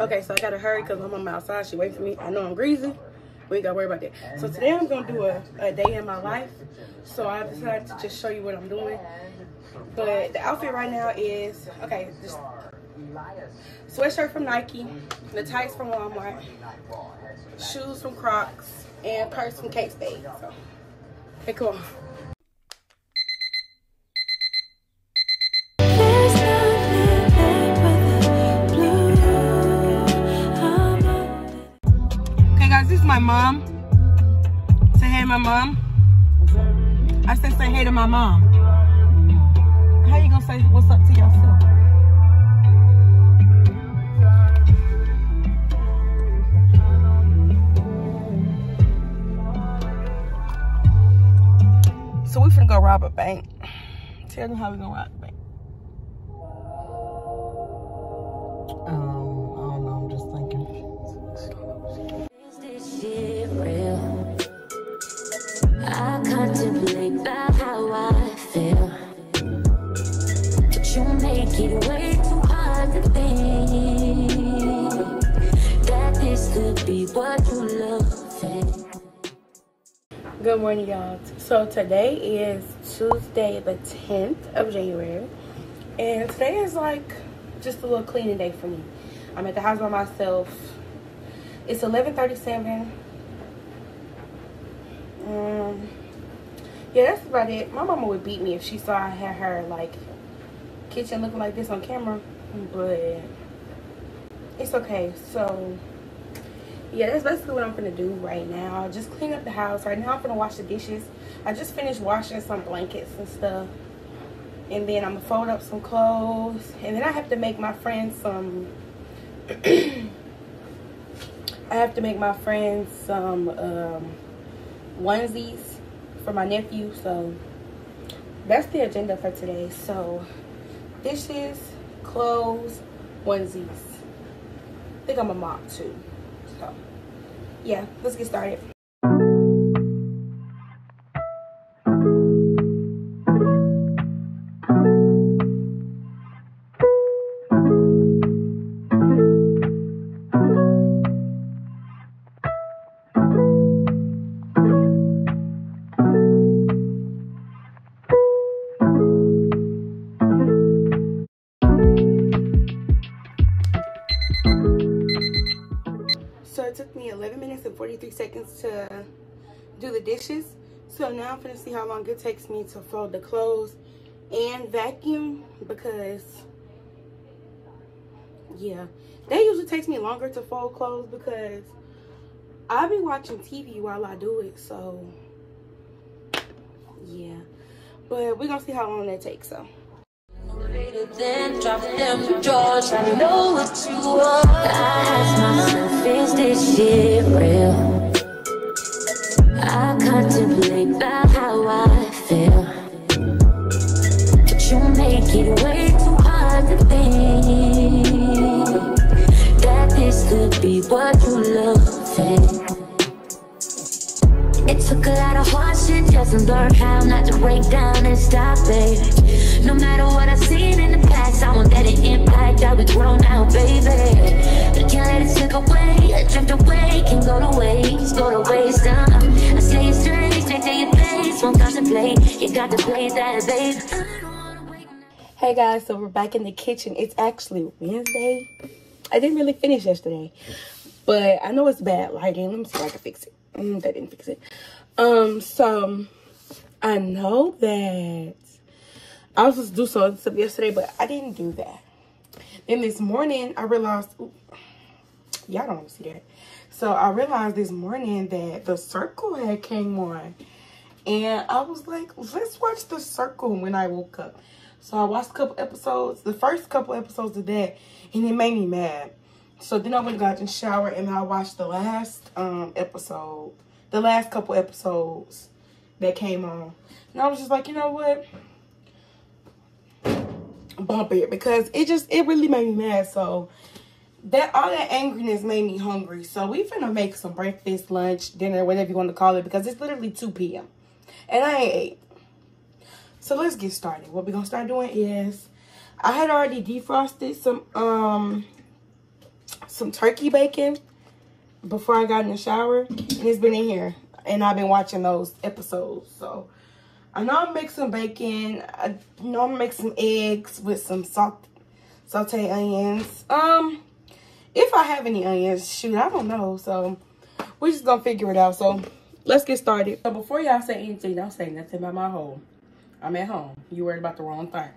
Okay, so I gotta hurry because my mom outside. She waiting for me. I know I'm greasy. We ain't gotta worry about that. So today I'm gonna do a, a day in my life. So I decided to just show you what I'm doing. But the outfit right now is okay. Just sweatshirt from Nike, the tights from Walmart, shoes from Crocs, and purse from Kate Spade. So, okay, cool. Mom. Say hey, my mom. I said say hey to my mom. How you gonna say what's up to yourself? So we finna go rob a bank. Tell them how we gonna rob the bank. Um, Good morning, y'all. So today is Tuesday, the 10th of January, and today is like just a little cleaning day for me. I'm at the house by myself. It's 11:37. Um, yeah, that's about it. My mama would beat me if she saw I had her like kitchen looking like this on camera, but it's okay. So yeah, that's basically what I'm gonna do right now. Just clean up the house. Right now, I'm gonna wash the dishes. I just finished washing some blankets and stuff. And then I'm gonna fold up some clothes. And then I have to make my friends some. I have to make my friends some um, onesies for my nephew. So that's the agenda for today. So dishes, clothes, onesies. I think I'm a mop too. Yeah, let's get started. 43 seconds to do the dishes. So now I'm gonna see how long it takes me to fold the clothes and vacuum because yeah, that usually takes me longer to fold clothes because I'll be watching TV while I do it. So yeah, but we're gonna see how long that takes. So. Then drop them drawers. I know what you want. I ask myself, is this shit real? I contemplate about how I feel. But you make it way too hard to think that this could be what you love. A lot of hardship just to learn how not to break down and stop it. No matter what I've seen in the past, I won't let it impact how we grow now, baby. But can't let it slip away, drift away, can go to waste, go to waste. Uh. I stay straight, stay to your place, won't contemplate. You got to play that, babe. I. Hey guys, so we're back in the kitchen. It's actually Wednesday. I didn't really finish yesterday, but I know it's bad lighting. Let me see if I can fix it. Mm, that didn't fix it. Um, so I know that I was supposed to do some stuff yesterday, but I didn't do that. Then this morning I realized, y'all don't want to see that. So I realized this morning that the circle had came on. And I was like, let's watch The Circle when I woke up. So I watched a couple episodes, the first couple episodes of that, and it made me mad. So then I went and got in shower and I watched the last um episode, the last couple episodes that came on. And I was just like, you know what? Bump it because it just it really made me mad. So that all that angriness made me hungry. So we finna make some breakfast, lunch, dinner, whatever you want to call it, because it's literally 2 p.m. And I ain't ate. So let's get started. What we're gonna start doing is I had already defrosted some um some turkey bacon before I got in the shower. It's been in here. And I've been watching those episodes. So I know I'm mixing bacon. I know I'm mixing eggs with some salt, saute onions. Um, if I have any onions, shoot, I don't know. So we're just gonna figure it out. So let's get started. So before y'all say anything, don't say nothing about my home. I'm at home. You worried about the wrong thing.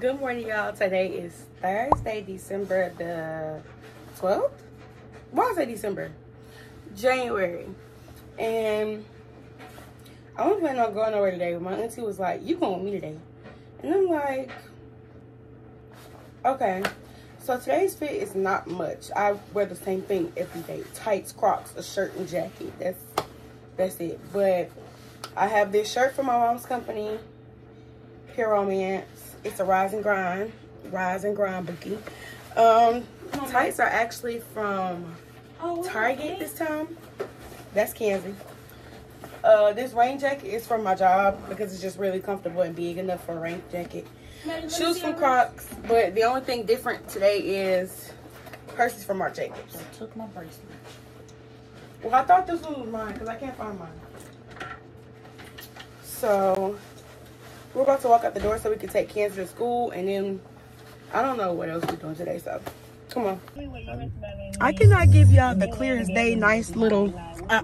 Good morning, y'all. Today is Thursday, December the 12th. Why is it December? January. And I wasn't planning on going nowhere today. My auntie was like, You going with me today? And I'm like, Okay. So today's fit is not much. I wear the same thing every day. Tights, Crocs, a shirt, and jacket. That's that's it. But I have this shirt from my mom's company, Pure Romance. It's a Rise and Grind, Rise and Grind bookie. Um, tights are actually from Target this time. That's Kenzie. Uh, this rain jacket is from my job because it's just really comfortable and big enough for a rain jacket. Shoes from Crocs, but the only thing different today is purses from Marc Jacobs. I took my bracelet. Well, I thought this one was mine because I can't find mine. So, we're about to walk out the door so we can take Kenzie to school and then I don't know what else we're doing today. So, come on. I cannot give y'all the clearest day, nice little uh,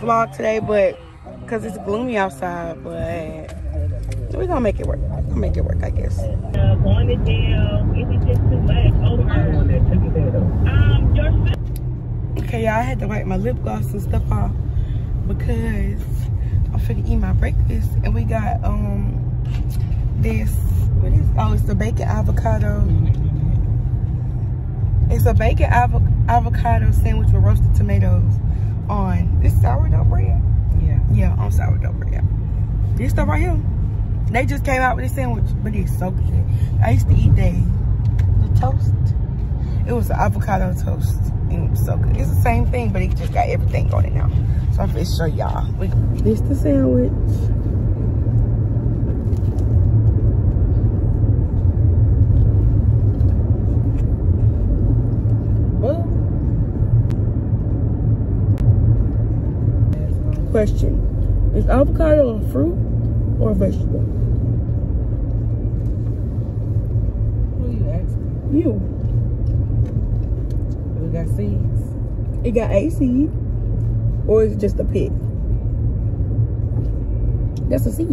vlog today, but because it's gloomy outside, but we're gonna make it work. Gonna make it work, I guess. going to Okay, y'all, I had to wipe my lip gloss and stuff off because I'm finna eat my breakfast and we got um this what is oh it's the bacon avocado. It's a bacon avo avocado sandwich with roasted tomatoes on this sourdough bread. Yeah. Yeah, on sourdough bread. This stuff right here. They just came out with this sandwich, but it's so good. I used to eat they the toast. It was an avocado toast. And it was so good. It's the same thing, but it just got everything on it now. I'm gonna show y'all. This the sandwich. Well, question. Is avocado a fruit or a vegetable? Who you asking? You. We got seeds. It got a seed, or is it just a pit? That's a seed.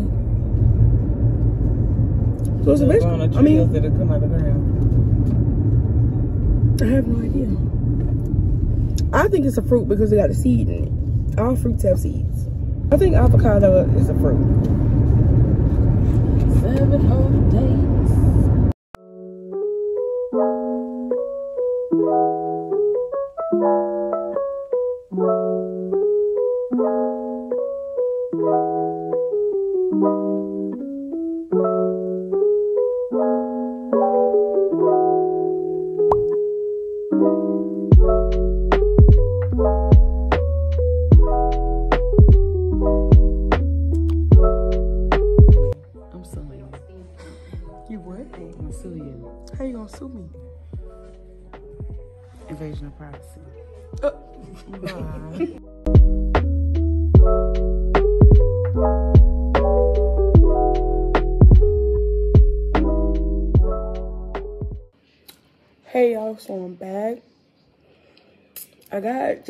So it's a Those on the vegetable. I mean, that'll come out of the ground. I have no idea. I think it's a fruit because it got a seed in it. All fruits have seeds. I think avocado is a fruit. Seven whole days.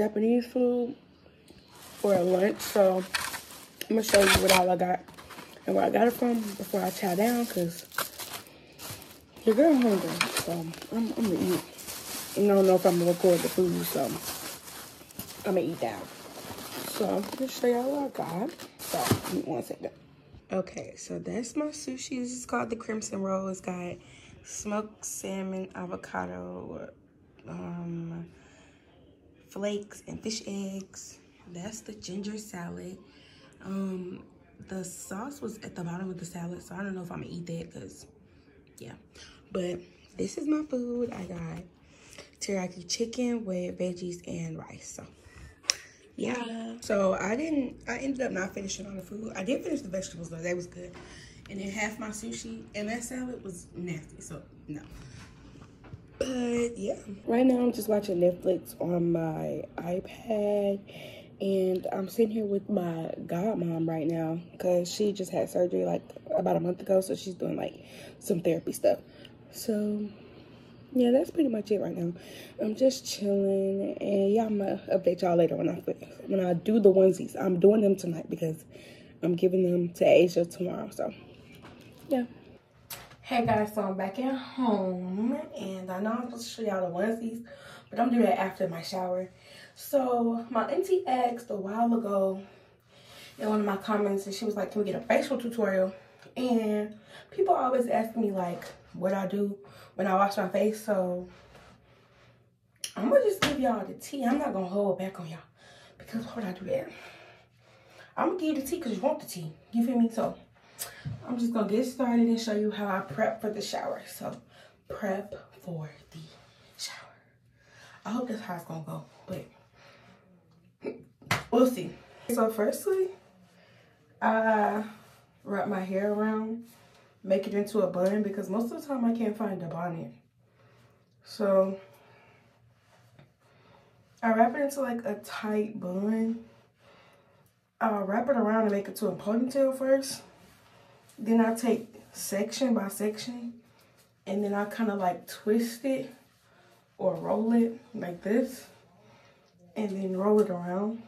Japanese food for a lunch, so I'm gonna show you what all I got and where I got it from before I chow down, cause your girl hungry, so I'm, I'm gonna eat. And I don't know if I'm gonna record the food, so I'm gonna eat down. So I'm gonna show y'all what I got. So one second. Okay, so that's my sushi. This is called the Crimson Roll. It's got smoked salmon, avocado, um, flakes, and fish eggs. That's the ginger salad. Um, the sauce was at the bottom of the salad, so I don't know if I'm gonna eat that because, yeah. But this is my food. I got teriyaki chicken with veggies and rice. So yeah. So I didn't. I ended up not finishing all the food. I did finish the vegetables though. That was good. And then half my sushi and that salad was nasty. So no. But yeah. Right now I'm just watching Netflix on my iPad. And I'm sitting here with my godmom right now because she just had surgery like about a month ago. So she's doing like some therapy stuff. So yeah, that's pretty much it right now. I'm just chilling, and yeah, I'm gonna update y'all later when I when I do the onesies. I'm doing them tonight because I'm giving them to Asia tomorrow. So yeah. Hey guys, so I'm back at home, and I know I'm supposed to show y'all the onesies, but I'm doing that after my shower. So my auntie asked a while ago in one of my comments, and she was like, "Can we get a facial tutorial?" And people always ask me like what I do when I wash my face. So I'm gonna just give y'all the tea. I'm not gonna hold back on y'all because why would I do that? I'm gonna give you the tea because you want the tea. You feel me? So I'm just gonna get started and show you how I prep for the shower. So prep for the shower. I hope that's how it's gonna go, but we'll see. So firstly, I wrap my hair around make it into a bun because most of the time I can't find a bonnet. So I wrap it into like a tight bun. I'll wrap it around and make it to a ponytail first. Then I take section by section and then I kind of like twist it or roll it like this and then roll it around.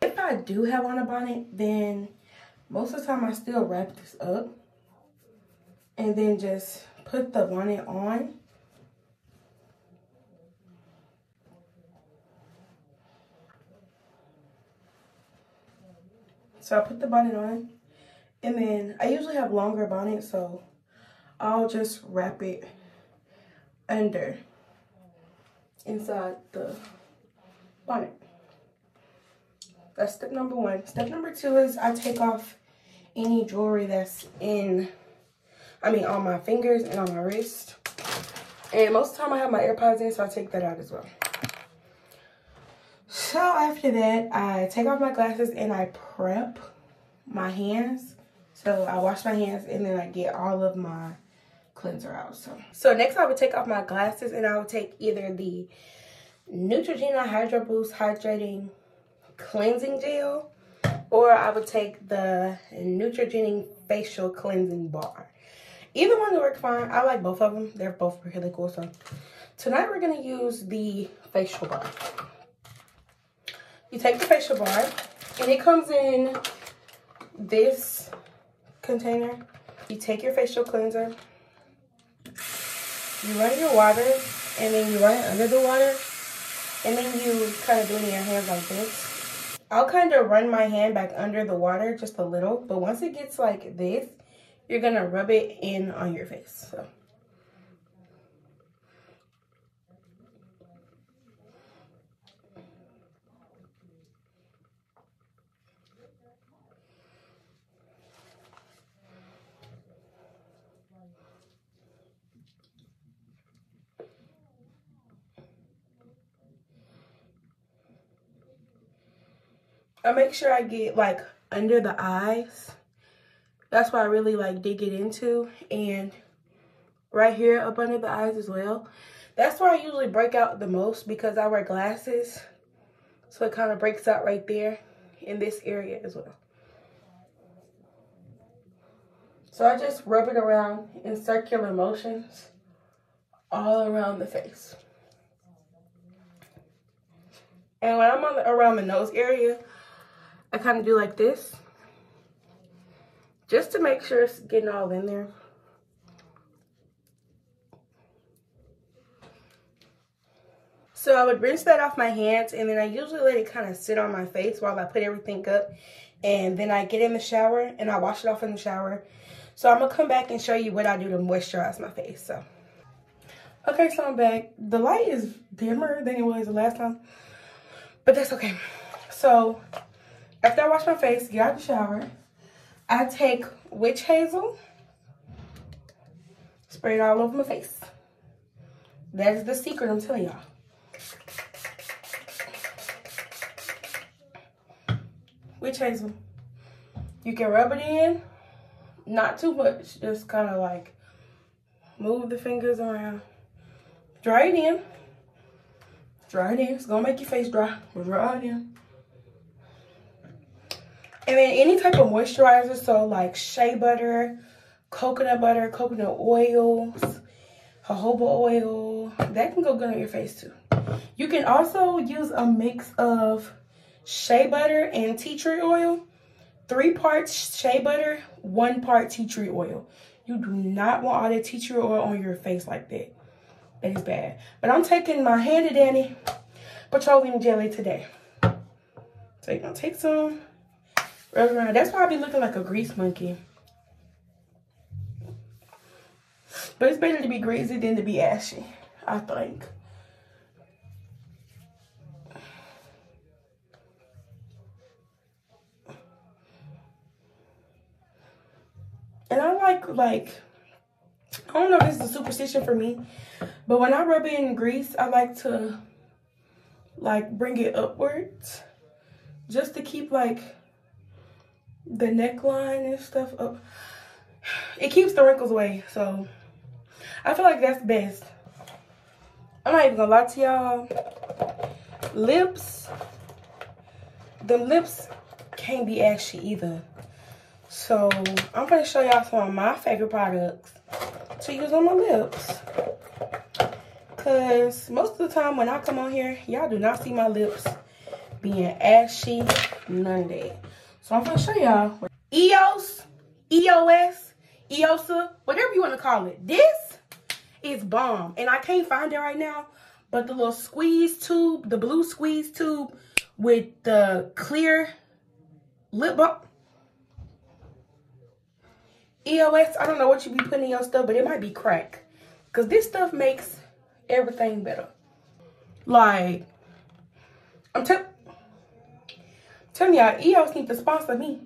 If I do have on a bonnet, then most of the time I still wrap this up and then just put the bonnet on. So I put the bonnet on and then I usually have longer bonnets so I'll just wrap it under inside the bonnet. That's step number one. Step number two is I take off any jewelry that's in I mean, on my fingers and on my wrist. And most of the time I have my AirPods in, so I take that out as well. So after that, I take off my glasses and I prep my hands. So I wash my hands and then I get all of my cleanser out. So, so next I would take off my glasses and I would take either the Neutrogena Hydro Boost Hydrating Cleansing Gel or I would take the Neutrogena Facial Cleansing Bar. Either one will work fine. I like both of them. They're both really cool. So tonight we're going to use the facial bar. You take the facial bar and it comes in this container. You take your facial cleanser. You run your water and then you run it under the water. And then you kind of do it in your hands like this. I'll kind of run my hand back under the water just a little. But once it gets like this, you're gonna rub it in on your face. So. I make sure I get like under the eyes that's what I really like dig it into and right here up under the eyes as well. That's where I usually break out the most because I wear glasses. So it kind of breaks out right there in this area as well. So I just rub it around in circular motions all around the face. And when I'm on the, around the nose area, I kind of do like this. Just to make sure it's getting all in there. So I would rinse that off my hands and then I usually let it kind of sit on my face while I put everything up. And then I get in the shower and I wash it off in the shower. So I'm going to come back and show you what I do to moisturize my face. So, Okay, so I'm back. The light is dimmer than it was the last time. But that's okay. So after I wash my face, get out the shower, I take witch hazel, spray it all over my face. That is the secret I'm telling y'all. Witch hazel. You can rub it in, not too much, just kind of like move the fingers around. Dry it in. Dry it in. It's gonna make your face dry. Dry it in. And then any type of moisturizer, so like shea butter, coconut butter, coconut oils, jojoba oil, that can go good on your face too. You can also use a mix of shea butter and tea tree oil. Three parts shea butter, one part tea tree oil. You do not want all that tea tree oil on your face like that. That is bad. But I'm taking my Handy Dandy petroleum jelly today. So you're gonna take some, around. That's why I be looking like a grease monkey. But it's better to be greasy than to be ashy, I think. And I like, like, I don't know if this is a superstition for me, but when I rub it in grease, I like to, like, bring it upwards just to keep, like, the neckline and stuff up. It keeps the wrinkles away, so I feel like that's best. I'm not even gonna lie to y'all. Lips, the lips can't be ashy either. So I'm gonna show y'all some of my favorite products to use on my lips. Cause most of the time when I come on here, y'all do not see my lips being ashy, none of that. So I'm gonna show y'all EOS, EOS, EOSA, whatever you wanna call it. This is bomb. And I can't find it right now, but the little squeeze tube, the blue squeeze tube with the clear lip balm. EOS, I don't know what you be putting in your stuff, but it might be crack. Because this stuff makes everything better. Like, I'm telling y'all, EOS need to sponsor me.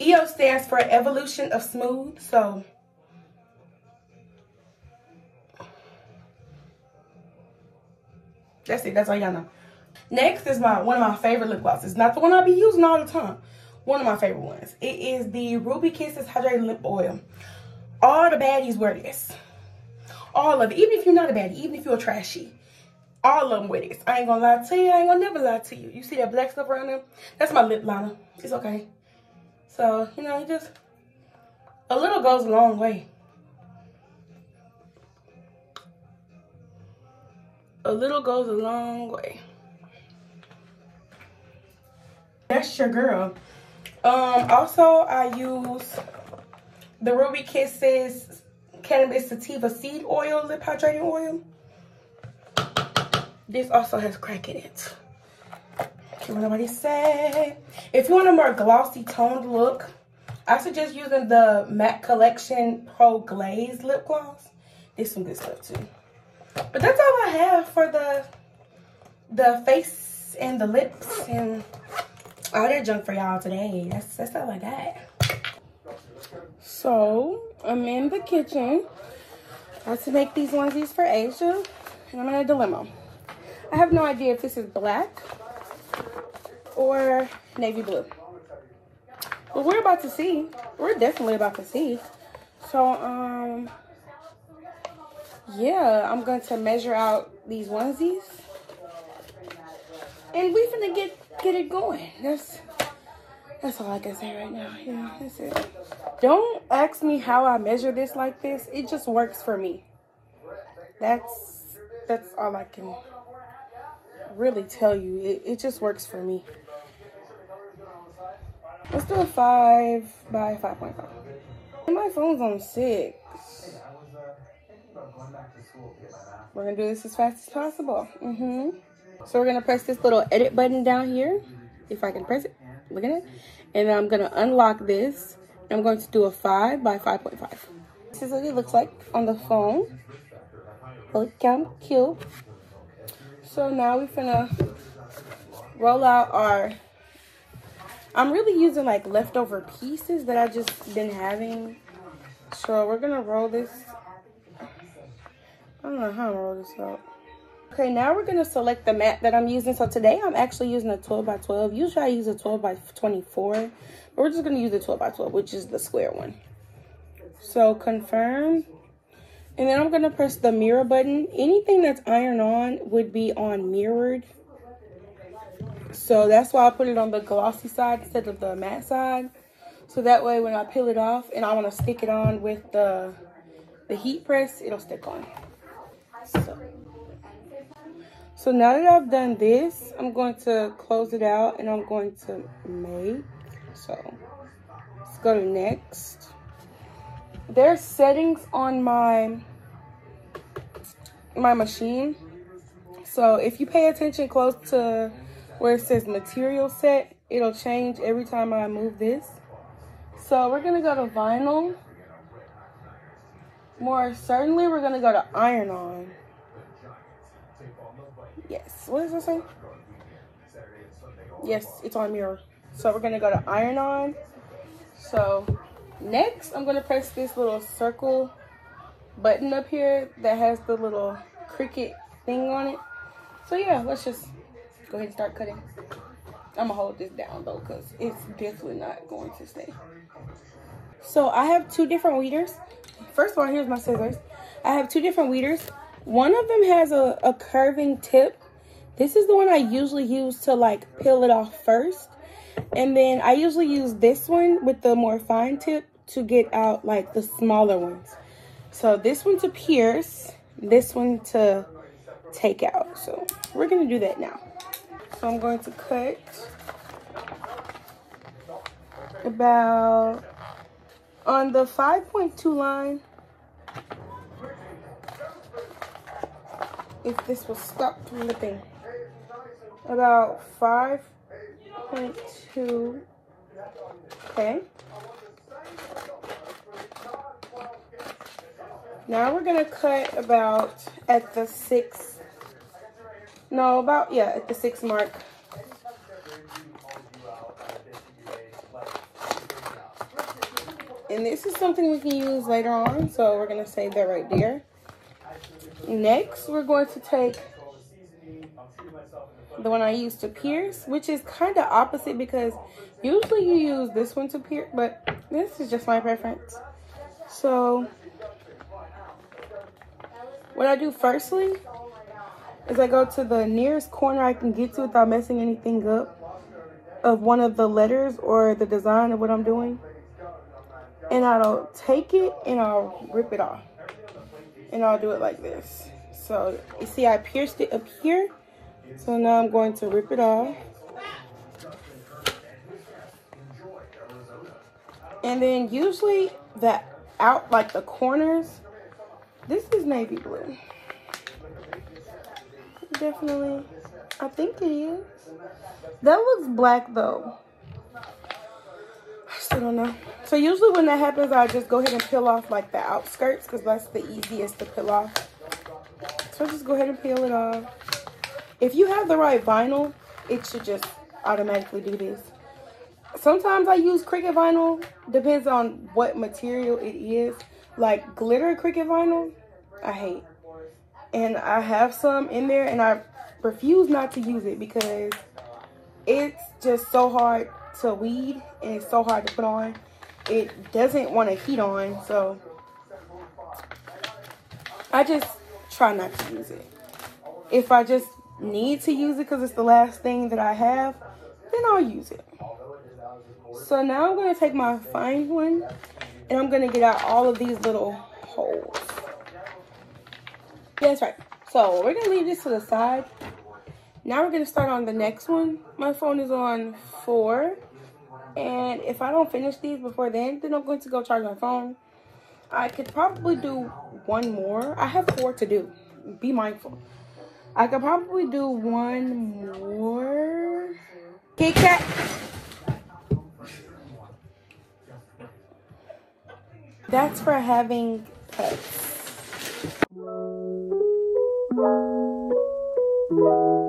EOS stands for Evolution of Smooth. So, that's it. That's all y'all know. Next is my one of my favorite lip glosses. Not the one I be using all the time one of my favorite ones. It is the Ruby Kisses Hydrating Lip Oil. All the baddies wear this. All of it. Even if you're not a baddie, even if you're trashy. All of them with this. I ain't gonna lie to you. I ain't gonna never lie to you. You see that black stuff around there? That's my lip liner. It's okay. So, you know, it just a little goes a long way. A little goes a long way. That's your girl. Um, also, I use the Ruby Kisses Cannabis Sativa Seed Oil Lip Hydrating Oil. This also has crack in it. What nobody say. If you want a more glossy toned look, I suggest using the MAC Collection Pro Glaze Lip Gloss. There's some good stuff too. But that's all I have for the the face and the lips and all that junk for y'all today. That's that's all I got. So I'm in the kitchen. I have to make these onesies for Asia. And I'm in a dilemma. I have no idea if this is black or navy blue. But we're about to see. We're definitely about to see. So, um, yeah, I'm going to measure out these onesies. And we finna get get it going. That's that's all I can say right now. Yeah, that's it. Don't ask me how I measure this like this. It just works for me. That's that's all I can really tell you. It, it just works for me. Let's do a 5 by 5.5. My phone's on 6. We're going to do this as fast as possible. Mm-hmm. So we're going to press this little edit button down here. If I can press it. Look at it. And I'm going to unlock this. I'm going to do a 5 by 5.5. This is what it looks like on the phone. Of cute. So now we're gonna roll out our, I'm really using like leftover pieces that I just been having. So we're gonna roll this, I don't know how gonna roll this out. Okay, now we're gonna select the mat that I'm using. So today I'm actually using a 12 by 12. Usually I use a 12 by 24, but we're just gonna use the 12 by 12, which is the square one. So confirm. And then I'm going to press the mirror button. Anything that's iron on would be on mirrored. So that's why I put it on the glossy side instead of the matte side. So that way when I peel it off and I want to stick it on with the, the heat press, it'll stick on. So. so now that I've done this, I'm going to close it out and I'm going to make. So let's go to next. There's settings on my my machine. So if you pay attention close to where it says material set, it'll change every time I move this. So we're gonna go to vinyl. More certainly, we're gonna go to iron on. Yes, what does it say? Yes, it's on mirror. So we're gonna go to iron on. So next, I'm gonna press this little circle button up here that has the little Cricut thing on it. So yeah, let's just go ahead and start cutting. I'm gonna hold this down though because it's definitely not going to stay. So I have two different weeders. First of all, here's my scissors. I have two different weeders. One of them has a, a curving tip. This is the one I usually use to like peel it off first. And then I usually use this one with the more fine tip to get out like the smaller ones. So this one to pierce, this one to take out. So we're to do that now. So I'm going to cut about on the 5.2 line. If this will stop flipping. About 5.2. Okay. Now we're gonna cut about at the six, no, about, yeah, at the six mark. And this is something we can use later on, so we're gonna save that right there. Next, we're going to take the one I used to pierce, which is kind of opposite because usually you use this one to pierce, but this is just my preference. So what I do firstly is I go to the nearest corner I can get to without messing anything up of one of the letters or the design of what I'm doing. And I'll take it and I'll rip it off. And I'll do it like this. So you see I pierced it up here. So now I'm going to rip it off. And then usually that out like the corners this is navy blue. Definitely. I think it is. That looks black though. I still don't know. So usually when that happens, I just go ahead and peel off like the outskirts because that's the easiest to peel off. So just go ahead and peel it off. If you have the right vinyl, it should just automatically do this. Sometimes I use Cricut vinyl. Depends on what material it is. Like glitter Cricut vinyl, I hate. And I have some in there and I refuse not to use it because it's just so hard to weed and it's so hard to put on. It doesn't want to heat on, so I just try not to use it. If I just need to use it because it's the last thing that I have, then I'll use it. So now I'm going to take my fine one and I'm going to get out all of these little holes. Yeah, that's right. So we're to leave this to the side. Now we're to start on the next one. My phone is on four. And if I don't finish these before then, then I'm going to go charge my phone. I could probably do one more. I have four to do. Be mindful. I could probably do one more. Kit Kat. That's for having pets. Hey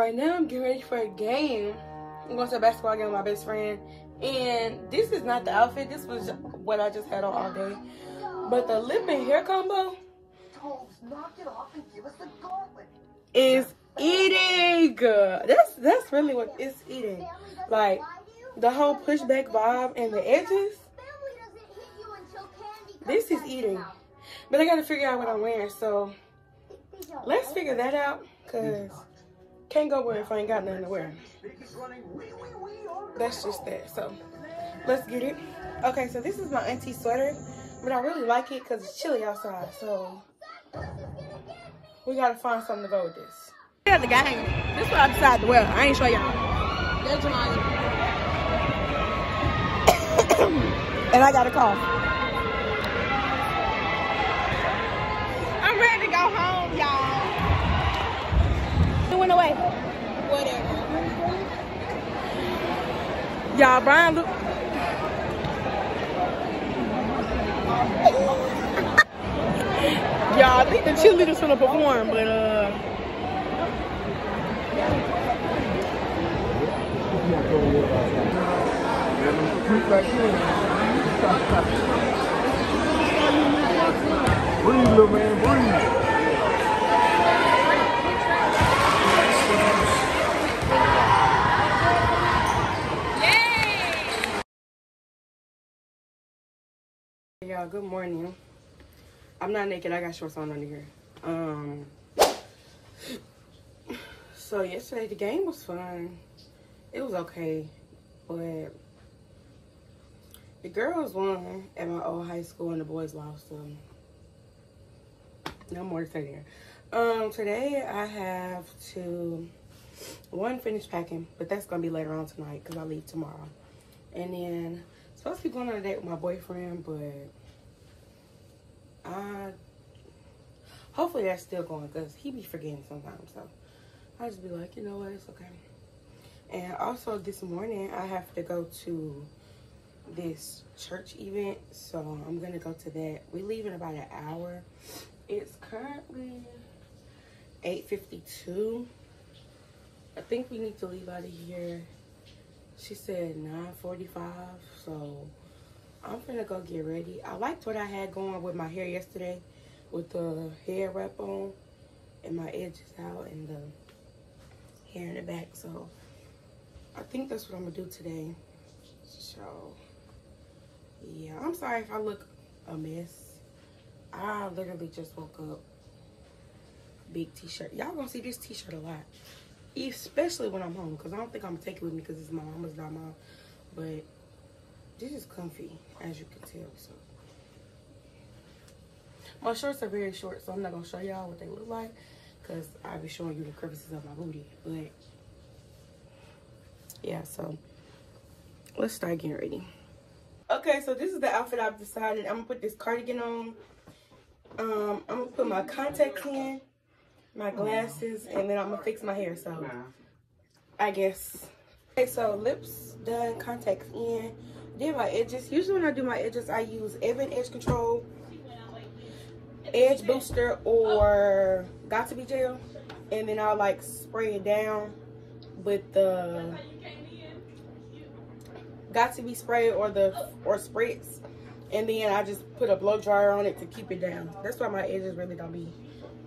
right now I'm getting ready for a game. I'm going to a basketball game with my best friend. And this is not the outfit. This was what I just had on all day. But the lip and hair combo is eating. That's that's really what it's eating. Like the whole pushback vibe and the edges. This is eating. But I gotta figure out what I'm wearing. So let's figure that out. Cause can't go where if I ain't got nothing to wear. That's just that. So let's get it. Okay, so this is my auntie sweater. But I really like it because it's chilly outside. So we gotta find something to go with this. Yeah, the game. This is what I decided to wear. I ain't show y'all. That's mine. and I got a cough. Went away. Whatever. Y'all, Brian, look. Y'all, I think the cheerleaders finna perform, but uh. Breathe, little man, breathe. Good morning. I'm not naked. I got shorts on under here. Um. So yesterday the game was fun. It was okay, but the girls won at my old high school and the boys lost. So no more to say there. Um, today I have to one finish packing, but that's gonna be later on tonight because I leave tomorrow. And then supposed to be going on a date with my boyfriend, but I hopefully that's still going because he be forgetting sometimes. So I just be like, you know what, it's okay. And also this morning I have to go to this church event, so I'm gonna go to that. We leave in about an hour. It's currently 8:52. I think we need to leave out of here. She said 9:45, so I'm gonna go get ready. I liked what I had going with my hair yesterday, with the hair wrap on and my edges out and the hair in the back. So I think that's what I'm gonna do today. So yeah, I'm sorry if I look a mess. I literally just woke up. Big t-shirt. Y'all gonna see this t-shirt a lot. Especially when I'm home. Because I don't think I'm gonna take it with me because it's my mama's not mine. But this is comfy, as you can tell. So my shorts are very short, so I'm not gonna show y'all what they look like. Because I'll be showing you the crevices of my booty. But yeah, so let's start getting ready. Okay, so this is the outfit I've decided. I'm gonna put this cardigan on Um, I'm gonna put my contacts in, my glasses, and then I'm gonna fix my hair. So I guess. Okay, so lips done, contacts in. Did my edges. Usually when I do my edges, I use Ebin Edge Control, Edge Booster, or Got to Be Gel, and then I'll like spray it down with the Got to Be spray or the or spritz, and then I just put a blow dryer on it to keep it down. That's why my edges really don't be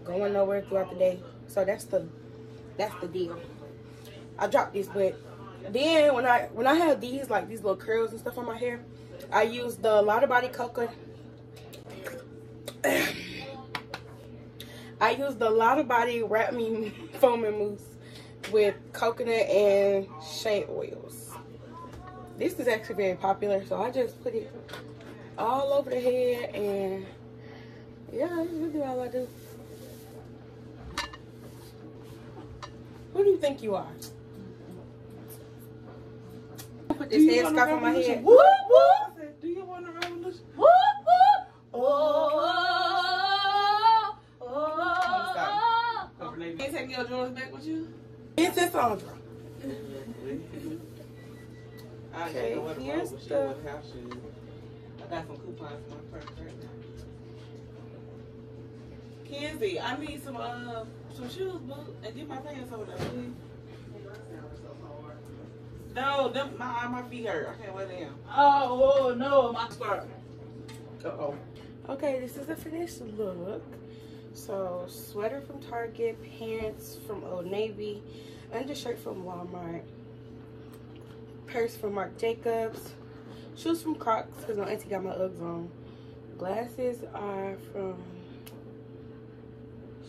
going nowhere throughout the day. So that's the that's the deal. I dropped this, but then when I when I have these like these little curls and stuff on my hair, I use the Lotta Body Cocoa. I use the Lotta Body Wrap Me Foaming Mousse with coconut and shea oils. This is actually very popular, so I just put it all over the head and yeah, that's really all I do. Who do you think you are? This headscarf on my head. Whoop, whoop. Do you want a revolution? Whoop, whoop. Oh, oh, oh. oh. Can't take your drawers back with you? It's a Sandra. I Okay, okay, what here's here's the- the house shoes. I got some coupons for my purse right now. Kenzie, I need some uh some shoes, boo, and get my pants over there, please. No, them my my feet hurt. I can't wear them. Oh, oh no, my skirt. Uh oh. Okay, this is the finished look. So, sweater from Target, pants from Old Navy, undershirt from Walmart, purse from Marc Jacobs, shoes from Crocs because my auntie got my Uggs on. Glasses are from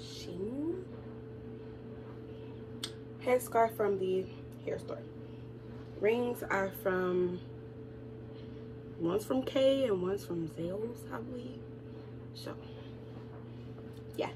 Shein. Headscarf from the hair store. Rings are from one's from Kay and one's from Zales, I believe. So, yeah.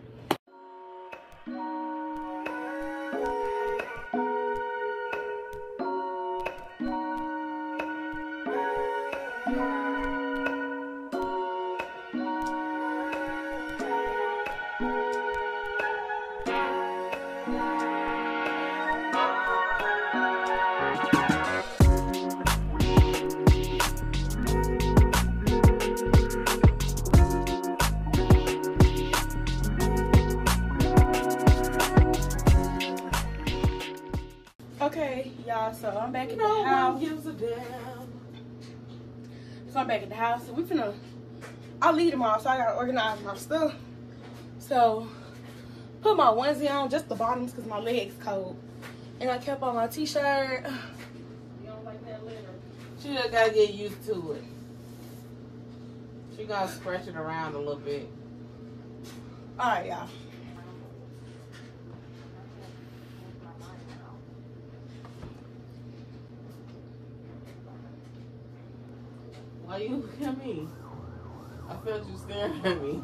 House. So we finna, I'll leave tomorrow, so I gotta organize my stuff. So, put my onesie on, just the bottoms, because my leg's cold. And I kept on my t-shirt. You don't like that letter? She just gotta get used to it. She gotta stretch it around a little bit. Alright, y'all. Why you looking at me? I felt you staring at me.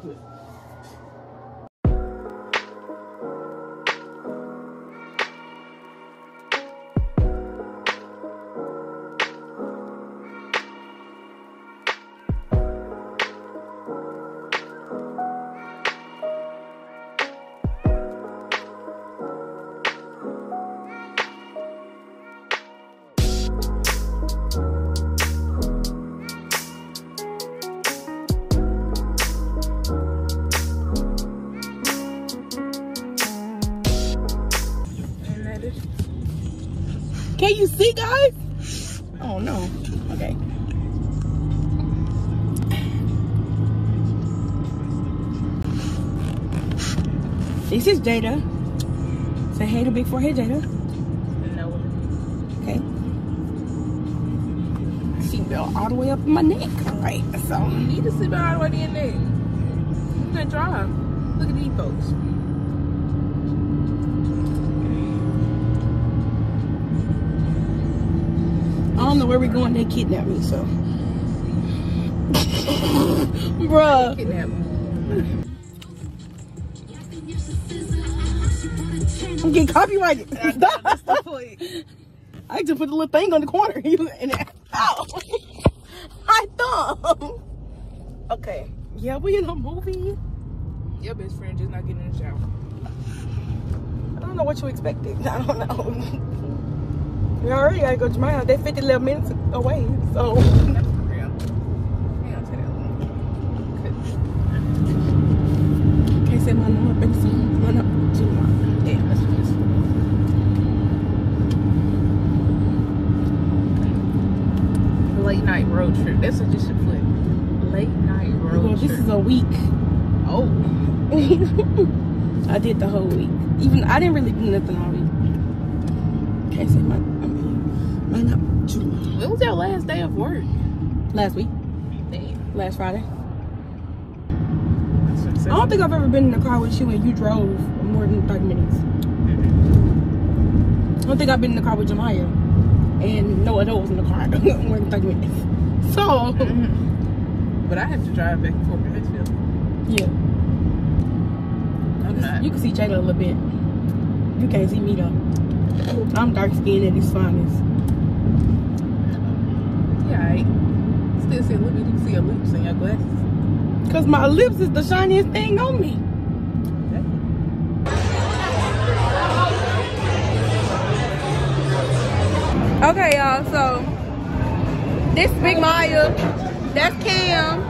Guys? Oh, no. Okay. This is Jada. Say hey to Big Forehead Jada. No. Okay. Seatbelt all the way up my neck. All right, so. You need to sit behind right in there. You can drive. Look at these folks. Know where we're going. They kidnapped me, so. Bruh. Kidnap me. I'm getting copyrighted. I just put a little thing on the corner. And it. Ow. I thumb. Okay. Yeah, we in a movie. Your best friend just not getting in the shower. I don't know what you expected. I don't know. We already gotta go to my house. They're 50 little minutes away. So That's real. He don't that long. can't say my number, but it's my number too long. Damn, that's what it is. Late night road trip. That's what you should put. Late night road trip. Well, this trip. is a week. oh, I did the whole week. Even I didn't really do nothing all week. Can't say my when was your last day of work? Last week, Damn. last Friday. That's what it says. I don't think I've ever been in a car with you and you drove more than 30 minutes. I don't think I've been in the car with Jemiah and no adults in the car more than 30 minutes. So. But I have to drive back and forth to Huntsville. yeah. I'm not. You can see Jayla a little bit. You can't see me though. I'm dark skinned at its finest. Yeah, still see a little bit. You can see your lips and your glasses. Cause my lips is the shiniest thing on me. Okay, y'all. So this Big Maya. That's Cam.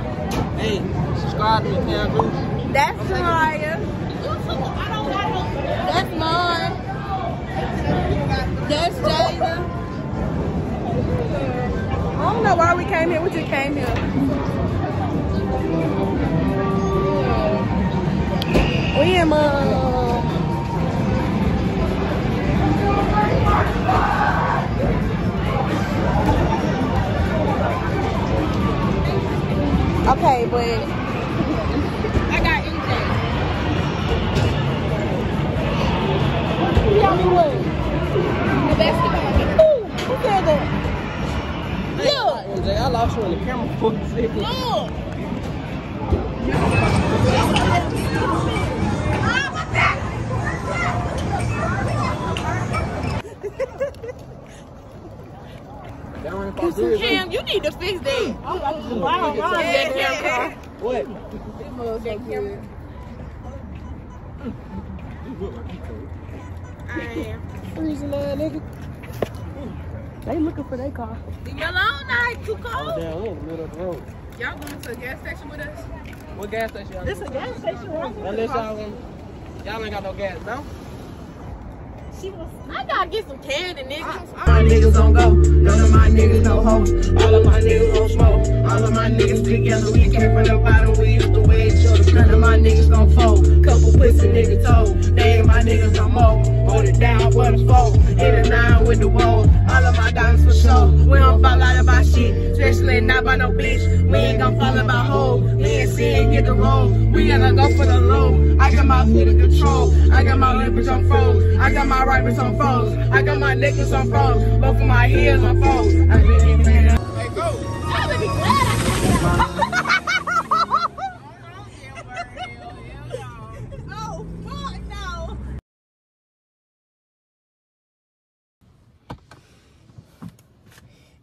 Hey, subscribe to me, Cam Goose. That's Maya. That's mine. That's Jada. I don't know why we came here. We just came here. We am uh Okay, but I got anything. Y'all be with? The. Ooh, who said that? MJ, I lost you in the camera for a second. look. That one if I do it. Cam, you need to fix that. Yeah, yeah. What? This mug so good. Freezing ass nigga. They looking for their car. Leave me alone now. It's too Oh, cold. damn, we in the middle of the road. Y'all going to a gas station with us? What gas station y'all This a gas station right here. Unless y'all, y'all ain't got no gas, no? I gotta get some candy, nigga. my niggas don't go. None of my niggas no hoes. All of my niggas don't smoke. All of my niggas together. We came from the bottom. We used to wear each other. None of my niggas gon' fold. Couple pussy niggas told. They ain't my niggas no more. Hold it down for the fold. In a nine with the wall. All of my diamonds for show. We don't fall out about shit. Especially not by no bitch. We ain't gon' fall out of about hoes. Me and sin get the roll. We gonna go for the low. I got my foot in control. I got my lippers on froze. I got my rifles on foes. I got my necklace on froze. Both of my heels on froze. I been. Hey, go. I would be glad I.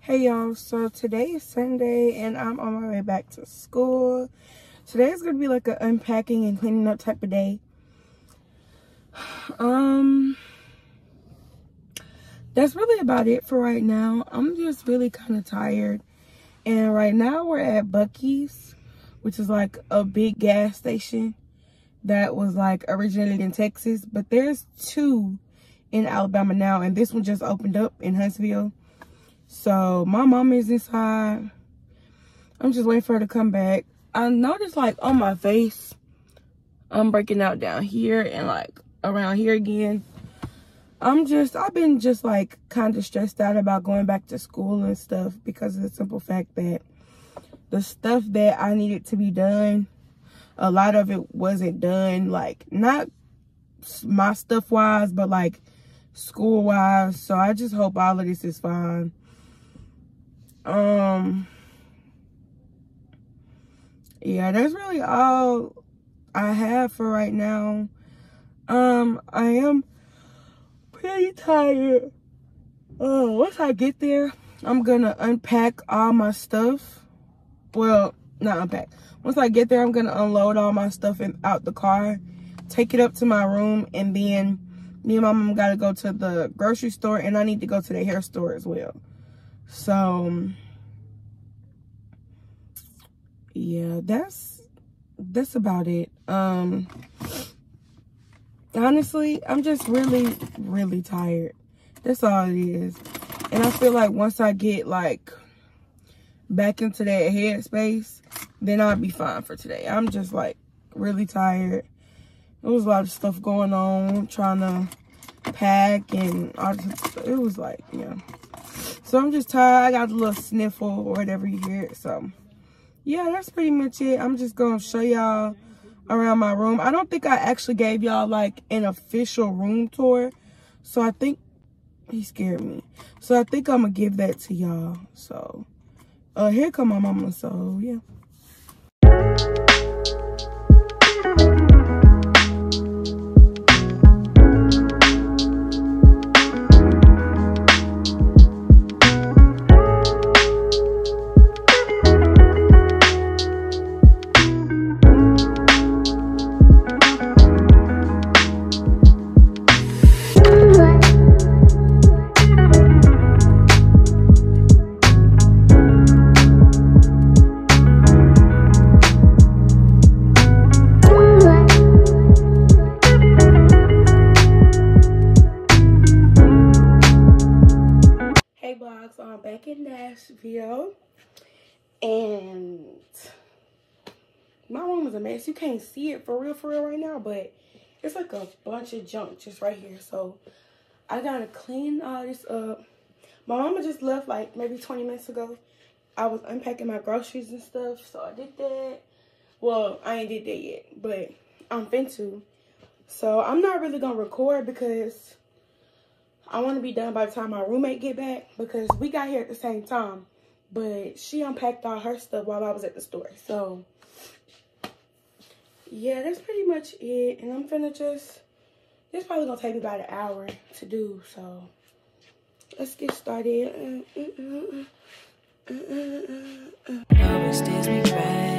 Hey y'all, so today is Sunday and I'm on my way back to school. Today is gonna be like an unpacking and cleaning up type of day. Um, that's really about it for right now. I'm just really kind of tired. And right now we're at Buc-ee's, which is like a big gas station that was like originated in Texas, but there's two in Alabama now, and this one just opened up in Huntsville. So my mom is inside. I'm just waiting for her to come back. I noticed like on my face, I'm breaking out down here and like around here again. I'm just, I've been just like kind of stressed out about going back to school and stuff because of the simple fact that the stuff that I needed to be done a lot of it wasn't done like not my stuff wise but like school wise. So i just hope all of this is fine. Um yeah that's really all i have for right now. Um i am pretty tired oh once i get there i'm gonna unpack all my stuff well not unpack. Once I get there, I'm gonna unload all my stuff in, out the car, take it up to my room, and then me and my mom gotta go to the grocery store, and I need to go to the hair store as well. So, yeah, that's that's about it. Um, honestly, I'm just really, really tired. That's all it is. And I feel like once I get like back into that headspace, then I'll be fine for today. I'm just like really tired. There was a lot of stuff going on, trying to pack and it was like, yeah. So I'm just tired. I got a little sniffle or whatever you hear. So yeah, that's pretty much it. I'm just going to show y'all around my room. I don't think I actually gave y'all like an official room tour. So I think he scared me. So I think I'm going to give that to y'all. So uh, here come my mama. So yeah. Is a mess. You can't see it for real for real right now, but it's like a bunch of junk just right here. So I gotta clean all this up. My mama just left like maybe 20 minutes ago. I was unpacking my groceries and stuff, so I did that. Well, I ain't did that yet, but I'm fin to. So I'm not really gonna record because I want to be done by the time my roommate get back because we got here at the same time. But she unpacked all her stuff while I was at the store. So, yeah, that's pretty much it. And I'm finna just, this probably gonna take me about an hour to do. So, let's get started. Uh, uh, uh,